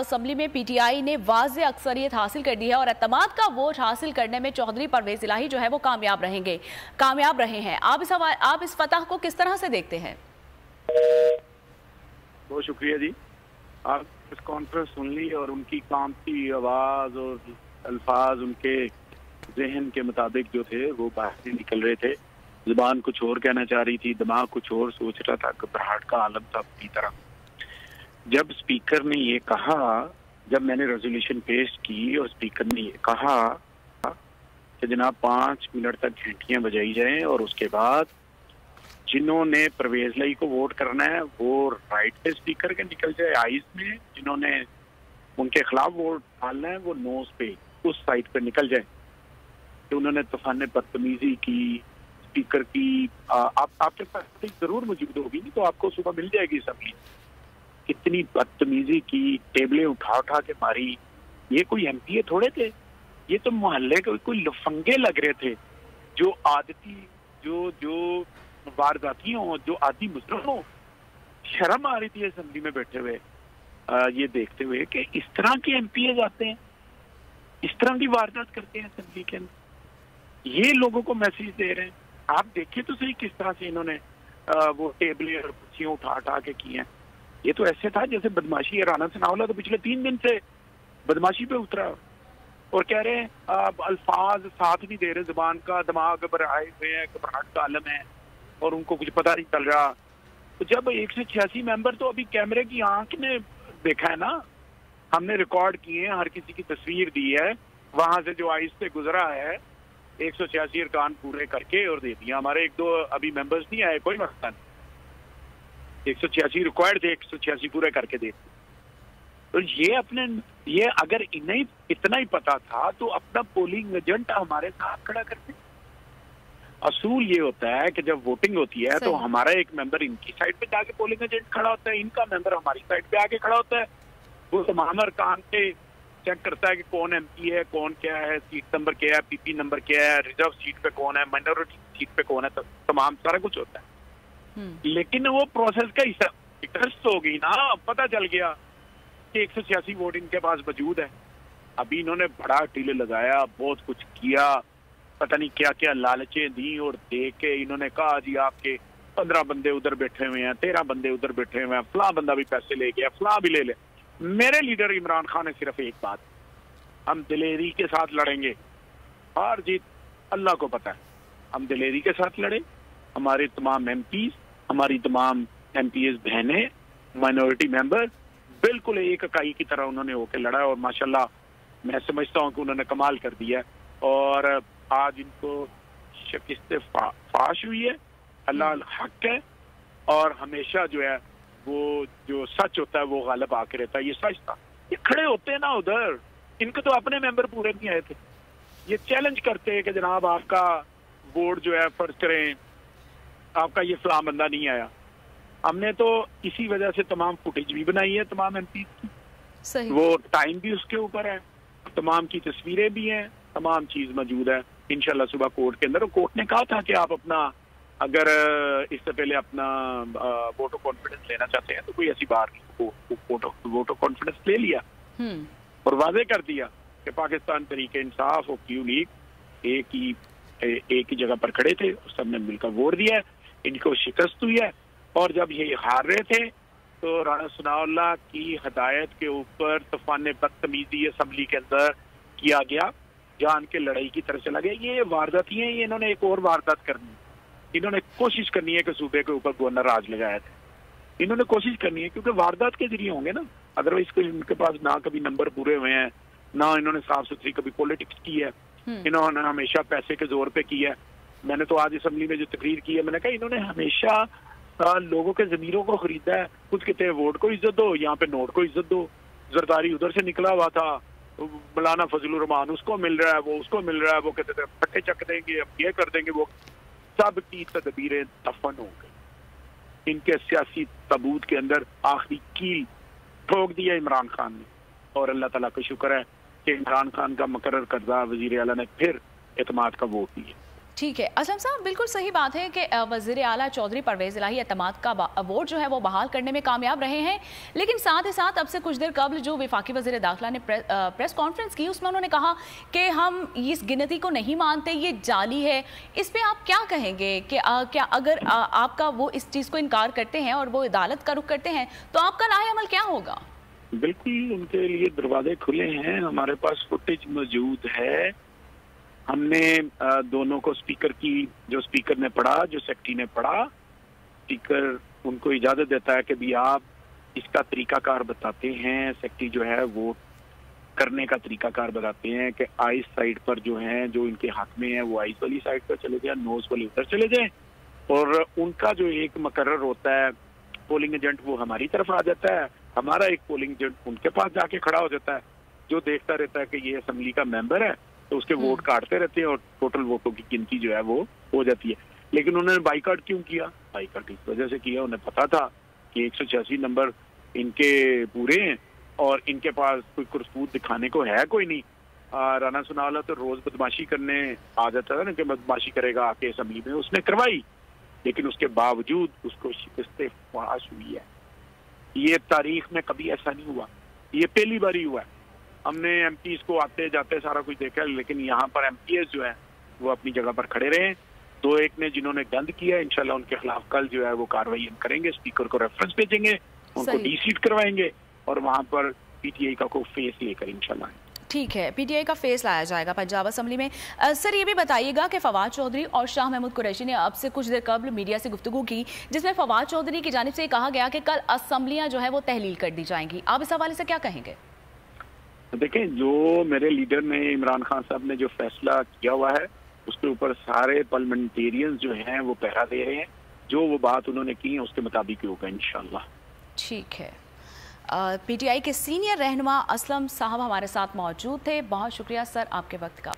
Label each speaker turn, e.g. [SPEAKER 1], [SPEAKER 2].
[SPEAKER 1] Assembly में PTI ने was अक्सरियत हासिल कर दी है और अतमाद का वोट हासिल करने में चौधरी परवेज इलाही जो है वो कामयाब रहेंगे, कामयाब रहे हैं। आप इस आप इस फतह को किस तरह से देखते हैं?
[SPEAKER 2] बहुत शुक्रिया जी। आप इस कॉन्फ्रेंस सुन ली और उनकी कामती आवाज़ और अल्फाज उनके जहन के मुताबिक जो थे, वो बाहर निकल रहे थे। ज़ुबान कुछ और कहना चाह रही थी, दिमाग कुछ और सोच रहा था, घबराहट का आलम था अपनी तरह जब स्पीकर ने ये कहा जब मैंने रेजोल्यूशन पेश की और स्पीकर ने ये कहा कि जनाब पाँच मिनट तक घंटियाँ बजाई जाएँ और उसके बाद जिन्होंने परवेज लाई को वोट करना है वो राइट पे स्पीकर के निकल जाए आइस में जिन्होंने उनके खिलाफ वोट डालना है वो नोज़ पे उस साइड पे निकल जाए। तो उन्होंने तूफ़ान बदतमीजी की स्पीकर की आ, आप आपके पास ज़रूर मौजूद होगी नहीं तो आपको सुबह मिल जाएगी असम्बली कितनी बदतमीजी की, टेबलें उठा उठा के मारी। ये कोई एमपीए थोड़े थे? ये तो मोहल्ले के कोई लफंगे लग रहे थे। जो आदती, जो जो वारदाती हो जो आदि मुजरम हो शर्म आ रही थी असम्बली में बैठे हुए। ये देखते हुए कि इस तरह के एम आते हैं? इस तरह की वारदात करते हैं असम्बली के अंदर? ये लोगों को मैसेज दे रहे हैं। आप देखिए तो सही किस तरह से इन्होंने वो टेबलें और कुर्सियाँ उठा उठा के की हैं। ये तो ऐसे था जैसे बदमाशी है राना सनावला तो पिछले तीन दिन से बदमाशी पे उतरा। और कह रहे हैं, आप अल्फाज साथ नहीं दे रहे, जबान का दिमाग घबराए हुए हैं, घबराहट का आलम है, और उनको कुछ पता नहीं चल रहा। तो जब एक सौ छियासी मेंबर तो अभी कैमरे की आँख ने देखा है ना, हमने रिकॉर्ड किए हैं, हर किसी की तस्वीर दी है, वहाँ से जो आइस से गुजरा है, एक सौ छियासी अरकान पूरे करके और दे दिया। हमारे एक दो अभी मेंबर्स नहीं आए, कोई मसला नहीं। एक सौ छियासी रिक्वायर्ड थे एक सौ छियासी पूरे करके दे तो ये अपने ये अगर इन्हें इतना ही पता था तो अपना पोलिंग एजेंट हमारे साथ खड़ा करते। असूल ये होता है कि जब वोटिंग होती है तो हमारा एक मेंबर इनकी साइड पे जाके पोलिंग एजेंट खड़ा होता है इनका मेंबर हमारी साइड पे आके खड़ा होता है। वो तमाम अरकान के चेक करता है कि कौन एमपी है कौन क्या है सीट नंबर क्या है पीपी नंबर क्या है रिज़र्व सीट पे कौन है माइनॉरिटी सीट पे कौन है तमाम सारा कुछ होता है। लेकिन वो प्रोसेस का हिस्सा इंटरेस्ट हो गई ना, पता चल गया कि एक सौ छियासी वोट इनके पास मौजूद है। अभी इन्होंने बड़ा टीले लगाया, बहुत कुछ किया, पता नहीं क्या क्या लालचें दी और दे के इन्होंने कहा, जी, आपके पंद्रह बंदे उधर बैठे हुए हैं, तेरह बंदे उधर बैठे हुए हैं, फला बंदा भी पैसे ले गया, फला भी ले ले। मेरे लीडर इमरान खान ने सिर्फ़ एक बात, हम दिलेरी के साथ लड़ेंगे। हार जीत अल्लाह को पता है, हम दिलेरी के साथ लड़े हमारे तमाम एम हमारी तमाम एमपीएस बहनें माइनॉरिटी मेंबर बिल्कुल एक इकाई की तरह उन्होंने होकर लड़ा और माशाल्लाह मैं समझता हूँ कि उन्होंने कमाल कर दिया और आज इनको शिकस्त फाश हुई है अल्लाह हक है और हमेशा जो है वो जो सच होता है वो गालब आके रहता है। ये सच था। ये खड़े होते हैं ना उधर। इनके तो अपने मेंबर पूरे नहीं आए थे। ये चैलेंज करते हैं कि जनाब आपका वोट जो है फ़र्ज़ करें आपका ये फलाम बंदा नहीं आया। हमने तो इसी वजह से तमाम फुटेज भी बनाई है तमाम एम की। वो टाइम भी उसके ऊपर है तमाम की तस्वीरें भी हैं तमाम चीज़ मौजूद है। इनशाला सुबह कोर्ट के अंदर। और कोर्ट ने कहा था कि आप अपना अगर इससे पहले अपना वोटो कॉन्फिडेंस लेना चाहते हैं तो कोई ऐसी बात नहीं वोटो वोटो कॉन्फिडेंस ले लिया। हम्म। और वाजे कर दिया कि पाकिस्तान तरीके इंसाफ और क्यू लीग एक ही एक ही जगह पर खड़े थे सबने मिलकर वोट दिया इनको शिकस्त हुई है। और जब ये हार रहे थे तो राना सनाउल्ला की हदायत के ऊपर तूफ़ान बदतमीजी असम्बली के अंदर किया गया। जान के लड़ाई की तरफ़ चला गया। ये वारदात ही है ये इन्होंने एक और वारदात करनी इन्होंने कोशिश करनी है कि सूबे के ऊपर गवर्नर राज लगाया था इन्होंने कोशिश करनी है क्योंकि वारदात के ज़रिए होंगे ना। अदरवाइज़ इनके पास ना कभी नंबर पूरे हुए हैं ना इन्होंने साफ़ सुथरी कभी पॉलिटिक्स की है। हम्म। इन्होंने हमेशा पैसे के ज़ोर पे की है। मैंने तो आज असम्बली में जो तकरीर की है, मैंने कहा इन्होंने हमेशा लोगों के जमीरों को खरीदा है। कुछ कहते हैं, वोट को इज़्ज़त दो, यहाँ पे नोट को इज़्ज़त दो। जरदारी उधर से निकला हुआ था। मौलाना फजल रहमान उसको मिल रहा है, वो उसको मिल रहा है, वो कहते थे, पट्टे चक देंगे, अब ये कर देंगे। वो सब की तदबीरें दफन हो गई। इनके सियासी तबूत के अंदर आखिरी कील ठोक दिया इमरान खान ने। और अल्लाह तला का शुक्र है कि इमरान खान का मकर करदा वज़ीर अला ने फिर एतमाद का वोट दिया।
[SPEAKER 1] ठीक है। असलम साहब बिल्कुल सही बात है कि वज़ीर अला चौधरी परवेज इलाही अतमाद का वोट जो है वो बहाल करने में कामयाब रहे हैं। लेकिन साथ ही साथ अब से कुछ देर कबल जो विफाकी वज़ीर दाखिला ने प्रे, प्रेस कॉन्फ्रेंस की उसमें उन्होंने कहा कि हम इस गिनती को नहीं मानते ये जाली है। इस पर आप क्या कहेंगे कि आ, क्या अगर आ, आपका वो इस चीज़ को इनकार करते हैं और वो अदालत का रुख करते हैं तो आपका अमल क्या होगा?
[SPEAKER 2] बिल्कुल उनके लिए दरवाजे खुले हैं। हमारे पास फुटेज मौजूद है। हमने दोनों को स्पीकर की, जो स्पीकर ने पढ़ा, जो सेक्रेटरी ने पढ़ा स्पीकर उनको इजाज़त देता है कि भी आप इसका तरीकाकार बताते हैं सेक्रेटरी जो है वो करने का तरीकाकार बताते हैं कि आइस साइड पर जो है, जो इनके हाथ में है, वो आइस वाली साइड पर चले जाए नोज़ वाली उधर चले जाए। और उनका जो एक मकर होता है पोलिंग एजेंट वो हमारी तरफ़ आ जाता है। हमारा एक पोलिंग एजेंट उनके पास जाके खड़ा हो जाता है, जो देखता रहता है कि ये असम्बली का मेंबर है। तो उसके वोट हम्म। काटते रहते हैं और टोटल वोटों की गिनती जो है वो हो जाती है। लेकिन उन्होंने बाईकाट क्यों किया? बाईकाट इस वजह से किया। उन्हें पता था कि एक सौ छियासी नंबर इनके पूरे हैं और इनके पास कोई करसूत दिखाने को है कोई नहीं। राना सुनावला तो रोज बदमाशी करने आ जाता था ना कि बदमाशी करेगा आके असम्बली में उसने करवाई। लेकिन उसके बावजूद उसको शिकस्त फाश हुई है। ये तारीख में कभी ऐसा नहीं हुआ। ये पहली बार ही हुआ है। हमने एम को आते जाते सारा कुछ देखा लेकिन यहाँ पर एमपीएस जो है वो अपनी जगह पर खड़े रहे। दो एक ने जिन्होंने गंद किया इनशाला उनके खिलाफ कल जो है वो कार्रवाई हम करेंगे स्पीकर को रेफरेंस भेजेंगे उनको डी सीट करवाएँगे और वहाँ पर पीटीआई का कोई फेस लेकर इंशाल्लाह।
[SPEAKER 1] ठीक है पीटीआई का फेस लाया जाएगा पंजाब असम्बली में। आ, सर ये भी बताइएगा कि फवाद चौधरी और शाह महमूद कुरैशी ने अब से कुछ देर कबल मीडिया से गुफ्तु की जिसमें फवाद चौधरी की जानब से कहा गया कि कल असम्बलियाँ जो है वो तहलील कर दी जाएँगी। आप इस हवाले से क्या कहेंगे?
[SPEAKER 2] देखें जो मेरे लीडर ने, इमरान खान साहब ने जो फैसला किया हुआ है, उसके ऊपर सारे पार्लियामेंटेरियंस जो हैं, वो पहरा दे रहे हैं। जो वो बात उन्होंने की है, उसके मुताबिक ही होगा इनशाला
[SPEAKER 1] ठीक है। पीटीआई के सीनियर रहनुमा असलम साहब हमारे साथ मौजूद थे। बहुत शुक्रिया, सर, आपके वक्त का।